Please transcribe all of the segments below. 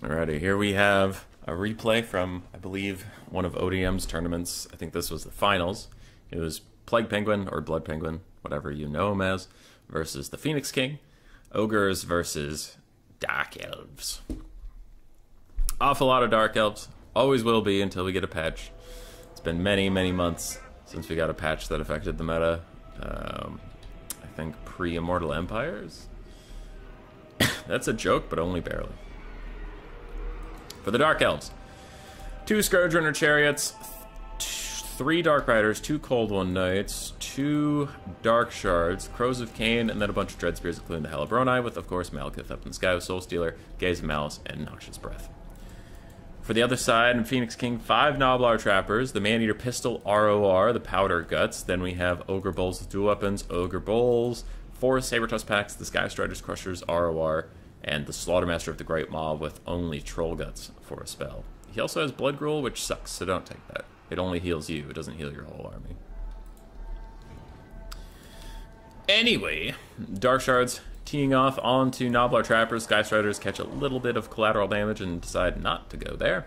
Alrighty, here we have a replay from, I believe, one of ODM's tournaments. I think this was the finals. It was Plague Penguin or Blood Penguin, whatever you know him as, versus the Phoenix King. Ogres versus Dark Elves. Awful lot of Dark Elves. Always will be until we get a patch. It's been many, many months since we got a patch that affected the meta. Um, I think pre Immortal Empires. That's a joke, but only barely for the Dark Elves. Two Scourge Runner Chariots, three Dark Riders, two Cold One Knights, two Dark Shards, Crows of Khaine, and then a bunch of Dread Spears, including the Hellebronii, with, of course, Malekith up in the sky with Soul Stealer, Gaze of Malice, and Noxious Breath. For the other side, in Phoenix King, five Gnoblar Trappers, the Maneater Pistol ROR, the Powder Guts. Then we have Ogre Bulls with dual weapons, Ogre Bulls, four Saber-Tusk Packs, the Sky Striders Crushers ROR, and the Slaughtermaster of the Great Maw with only Troll Guts for a spell. He also has Blood Gruel, which sucks, so don't take that. It only heals you, it doesn't heal your whole army. Anyway, Dark Shards teeing off onto Gnoblar Trappers. Sky Striders catch a little bit of collateral damage and decide not to go there,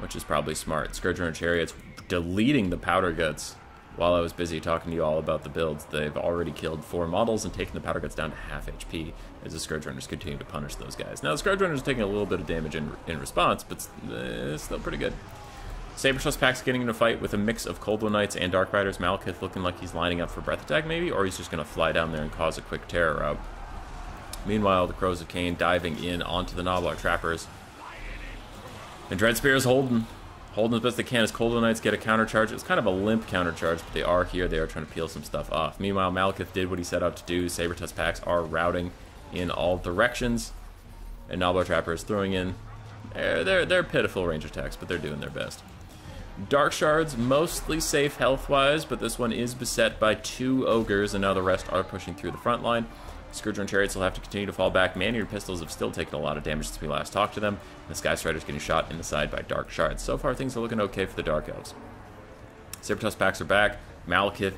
which is probably smart. Scourge Runner Chariots deleting the Powder Guts while I was busy talking to you all about the builds, they've already killed four models and taken the powder guts down to half HP as the Scourge Runners continue to punish those guys. Now, the Scourge Runners are taking a little bit of damage in, in response, but uh, still pretty good. Saber-Tusk Pack's getting in a fight with a mix of Cold One Knights and Dark Riders. Malekith looking like he's lining up for Breath Attack, maybe, or he's just going to fly down there and cause a quick terror out. Meanwhile, the Crows of Khaine diving in onto the Gnoblar Trappers. And Dread Spear is holding holding as best they can as Cold Knights get a counter charge. It's kind of a limp counter charge, but they are here. They are trying to peel some stuff off. Meanwhile, Malekith did what he set out to do. Saber-Tusk packs are routing in all directions. And Gnoblar Trapper is throwing in... They're, they're, they're pitiful range attacks, but they're doing their best. Dark Shards, mostly safe health-wise, but this one is beset by two Ogres, and now the rest are pushing through the front line. Scourge Runner Chariots will have to continue to fall back. Maneater Pistols have still taken a lot of damage since we last talked to them. And the Sky Strider's getting shot in the side by Dark Shards. So far, things are looking okay for the Dark Elves. Saber-Tusk packs are back. Malekith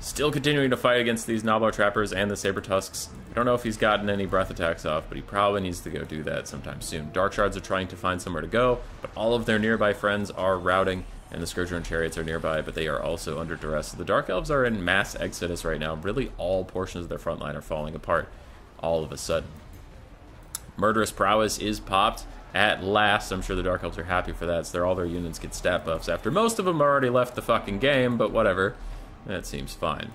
still continuing to fight against these Gnoblar Trappers and the Saber-Tusks. I don't know if he's gotten any breath attacks off, but he probably needs to go do that sometime soon. Dark Shards are trying to find somewhere to go, but all of their nearby friends are routing and the Scourge Runner Chariots are nearby, but they are also under duress. So the Dark Elves are in mass exodus right now. Really, all portions of their front line are falling apart all of a sudden. Murderous Prowess is popped at last. I'm sure the Dark Elves are happy for that, so they're, all their units get stat buffs after most of them already left the fucking game, but whatever. That seems fine.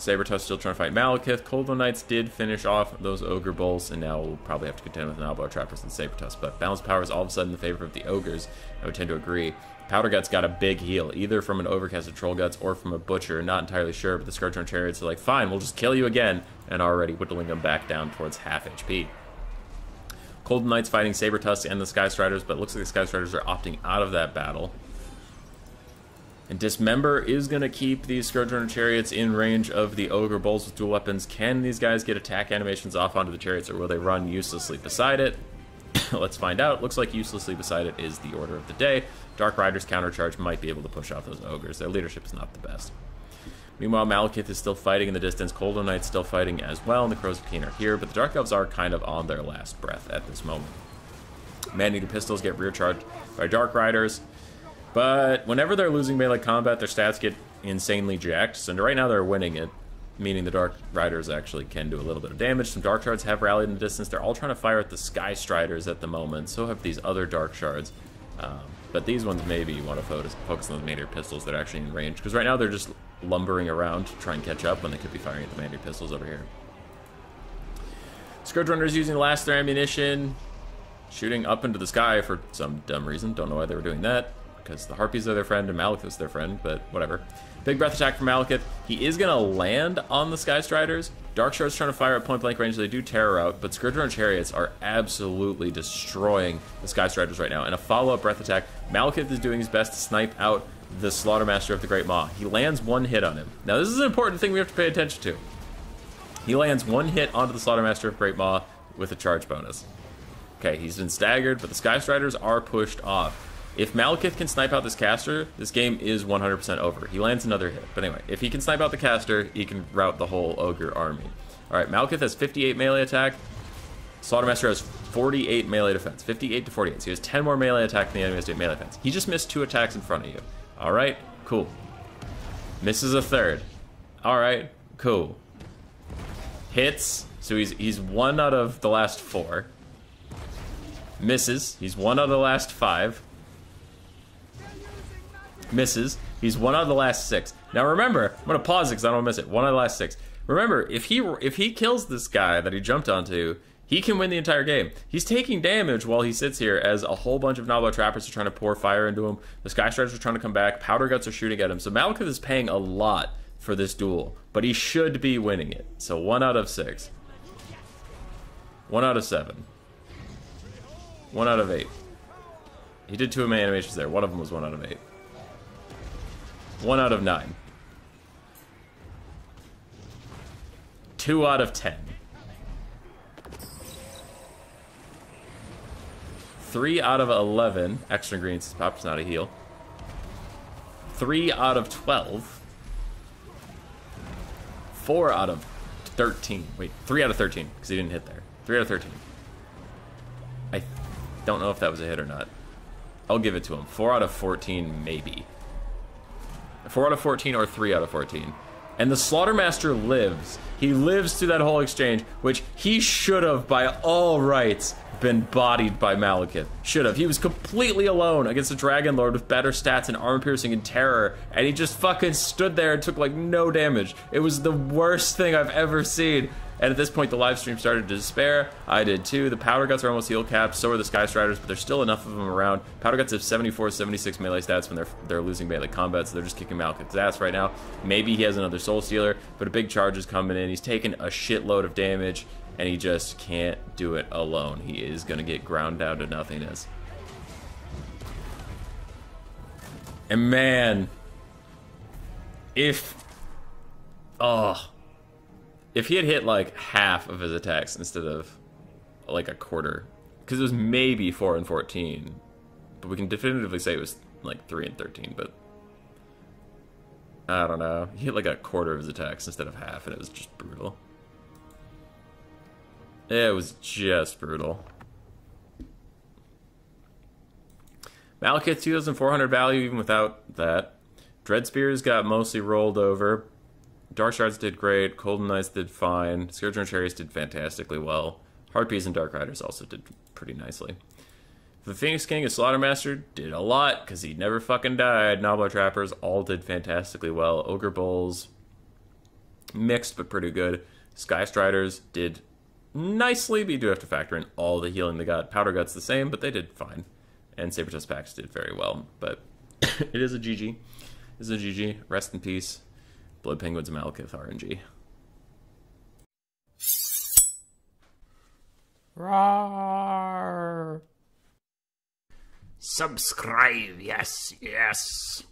Saber-Tusk still trying to fight Malekith. Cold Knights did finish off those Ogre Bulls, and now we'll probably have to contend with Gnoblar Trappers and Saber-Tusk. But Balance Power is all of a sudden in favor of the Ogres. I would tend to agree. Powder Guts got a big heal, either from an Overcast of Troll Guts or from a Butcher. Not entirely sure, but the Scourge Chariots are like, fine, we'll just kill you again, and already whittling them back down towards half HP. Cold Knights fighting Saber-Tusk and the Sky Striders, but looks like the Sky Striders are opting out of that battle. And Dismember is going to keep these Scourge Runner Chariots in range of the Ogre Bulls with dual weapons. Can these guys get attack animations off onto the Chariots, or will they run uselessly beside it? Let's find out. Looks like uselessly beside it is the order of the day. Dark Rider's countercharge might be able to push off those Ogres. Their leadership is not the best. Meanwhile, Malekith is still fighting in the distance. Cold Knight's still fighting as well, and the Crows of Khaine are here, but the Dark Elves are kind of on their last breath at this moment. Man-Eater Pistols get rear charged by Dark Riders. But whenever they're losing melee combat, their stats get insanely jacked. So right now they're winning it, meaning the Dark Riders actually can do a little bit of damage. Some Dark Shards have rallied in the distance. They're all trying to fire at the Sky Striders at the moment. So have these other Dark Shards. Um, but these ones maybe you want to focus, focus on the Maneater Pistols that are actually in range. Because right now they're just lumbering around to try and catch up when they could be firing at the Maneater Pistols over here. Scourge Runners using the last their ammunition, shooting up into the sky for some dumb reason. Don't know why they were doing that because the Harpies are their friend and Malekith is their friend, but whatever. Big breath attack from Malekith. He is going to land on the Sky Striders. Dark Shard's trying to fire at point blank range. They do terror out, but Scourge Runner Chariots are absolutely destroying the Sky Striders right now. And a follow up breath attack. Malekith is doing his best to snipe out the Slaughtermaster of the Great Maw. He lands one hit on him. Now, this is an important thing we have to pay attention to. He lands one hit onto the Slaughtermaster of Great Maw with a charge bonus. Okay, he's been staggered, but the Sky Striders are pushed off. If Malekith can snipe out this caster, this game is 100% over. He lands another hit. But anyway, if he can snipe out the caster, he can rout the whole Ogre army. All right, Malekith has 58 melee attack. Slaughtermaster has 48 melee defense. 58 to 48. So he has 10 more melee attack than the enemy has melee defense. He just missed two attacks in front of you. All right, cool. Misses a third. All right, cool. Hits. So he's he's one out of the last four. Misses. He's one out of the last five. Misses. He's one out of the last six. Now remember, I'm gonna pause it because I don't miss it. One out of the last six. Remember, if he if he kills this guy that he jumped onto, he can win the entire game. He's taking damage while he sits here as a whole bunch of Gnoblar trappers are trying to pour fire into him. The Sky Striders are trying to come back. Powder Guts are shooting at him. So Malekith is paying a lot for this duel, but he should be winning it. So one out of six. One out of seven. One out of eight. He did two of my animations there. One of them was one out of eight. One out of nine. Two out of ten. Three out of eleven. Extra greens. Pop's not a heal. Three out of twelve. Four out of thirteen. Wait, three out of thirteen because he didn't hit there. Three out of thirteen. I don't know if that was a hit or not. I'll give it to him. Four out of fourteen, maybe. 4 out of 14 or 3 out of 14. And the Slaughtermaster lives. He lives through that whole exchange, which he should have, by all rights, been bodied by Malekith. Should have. He was completely alone against a Dragon Lord with better stats and armor piercing and terror, and he just fucking stood there and took like no damage. It was the worst thing I've ever seen. And at this point, the live stream started to despair. I did too. The Powder Guts are almost heal capped. So are the Sky Striders, but there's still enough of them around. Powder Guts have 74, 76 melee stats when they're they're losing melee combat, so they're just kicking Malekith's ass right now. Maybe he has another Soul Stealer, but a big charge is coming in. He's taking a shitload of damage, and he just can't do it alone. He is going to get ground down to nothingness. And man, if... Oh, if he had hit like half of his attacks instead of like a quarter, because it was maybe four and fourteen, but we can definitively say it was like three and thirteen. But I don't know. He hit like a quarter of his attacks instead of half, and it was just brutal. It was just brutal. Malekith 2,400 value even without that. Dread Spears got mostly rolled over, Dark Shards did great. Golden Knights did fine. Scourge Chariots did fantastically well. Harpies and Dark Riders also did pretty nicely. The Phoenix King and Slaughtermaster did a lot because he never fucking died. Gnoblar Trappers all did fantastically well. Ogre Bulls, mixed but pretty good. Sky Striders did nicely, but you do have to factor in all the healing they got. Powder Guts the same, but they did fine. And Saber Tusk Packs did very well. But it is a GG. It's a GG. Rest in peace. Blood Penguins Malekith RNG. Roar. Subscribe, yes, yes.